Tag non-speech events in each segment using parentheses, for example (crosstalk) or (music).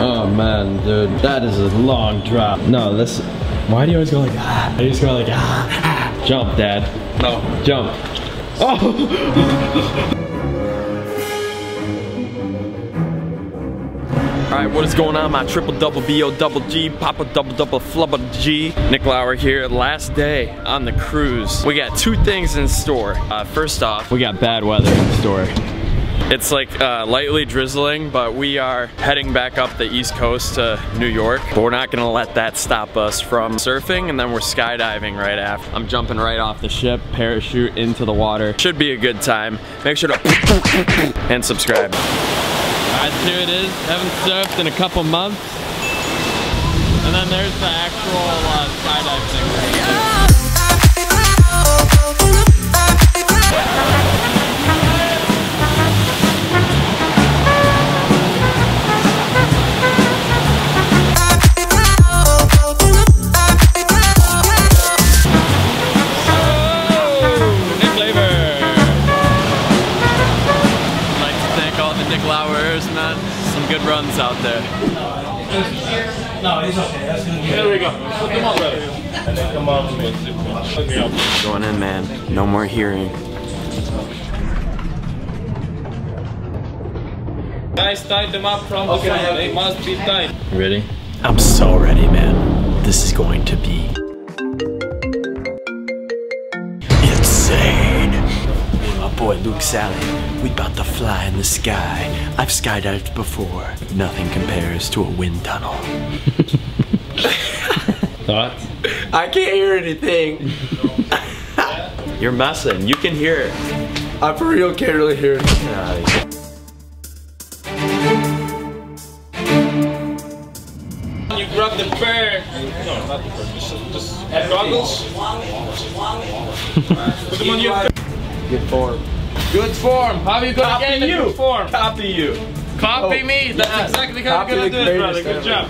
Oh man, dude, that is a long drop. No, this. Why do you always go like ah? I just go like ah, ah. Jump, Dad. No, jump. Oh. (laughs) Alright, what is going on? My triple double BO double G, Papa double double flubba G. Nick Lauer here, last day on the cruise. We got two things in store. Uh, first off, we got bad weather in store. It's like uh, lightly drizzling, but we are heading back up the east coast to New York. But we're not gonna let that stop us from surfing, and then we're skydiving right after. I'm jumping right off the ship, parachute into the water. Should be a good time. Make sure to (coughs) and subscribe. Alright, here it is. Haven't surfed in a couple months. And then there's the actual uh, skydive thing. Thank all the Nick Lauers, man. Some good runs out there. No, it's okay. That's gonna be. There we go. Put them on, brother. And then come on to me. Hook. Going in, man. No more hearing. Guys, tie them up from the front. They must be tied. Ready? I'm so ready, man. This is going to be insane. Me and my boy Luke Sally, we about to fly in the sky. I've skydived before. Nothing compares to a wind tunnel. (laughs) Thoughts? I can't hear anything. (laughs) You're messing. You can hear it. I for real can't really hear it. You grab the bear. No, not the bear. Just, just goggles. Put them on your Good form. Good form. How you gonna Copy get in you. good form? Copy you. Copy Oh, me. That's yes. exactly how Copy you're gonna do it, brother. Good job.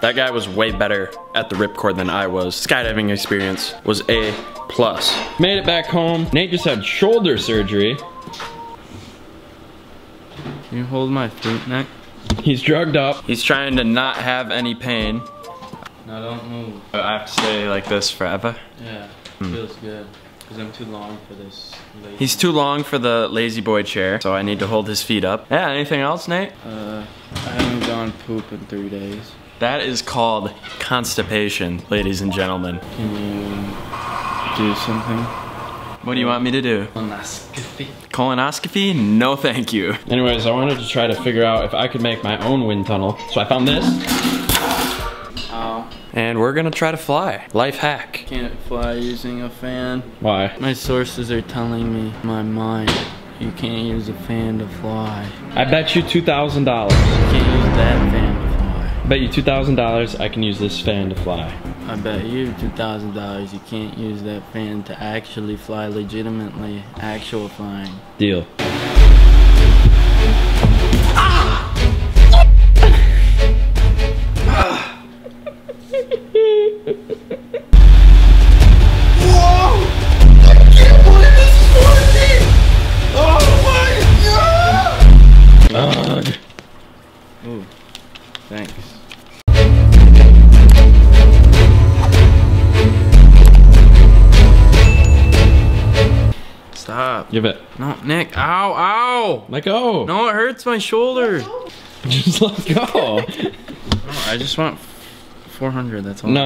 That guy was way better at the ripcord than I was. Skydiving experience was A plus. Made it back home. Nate just had shoulder surgery. Can you hold my feet, Nick? He's drugged up. He's trying to not have any pain. No, don't move. I have to stay like this forever. Yeah, feels good. Cause I'm too long for this. lazy- He's too long for the La-Z-Boy chair, so I need to hold his feet up. Yeah, anything else, Nate? Uh, I haven't gone poop in three days. That is called constipation, ladies and gentlemen. Can you do something? What do you want me to do? Colonoscopy. Colonoscopy? No thank you. Anyways, I wanted to try to figure out if I could make my own wind tunnel. So I found this, Ow. and we're gonna try to fly. Life hack. Can't fly using a fan. Why? My sources are telling me, my mind, you can't use a fan to fly. I bet you $2,000. You can't use that fan to fly. Bet you $2,000 I can use this fan to fly. I bet you $2,000 you can't use that fan to actually fly legitimately, actual flying. Deal. Thanks. Stop. Give it. No, Nick. Ow, ow. Let go. No, it hurts my shoulder. (laughs) Just let go. (laughs) I just want 400, that's all. No.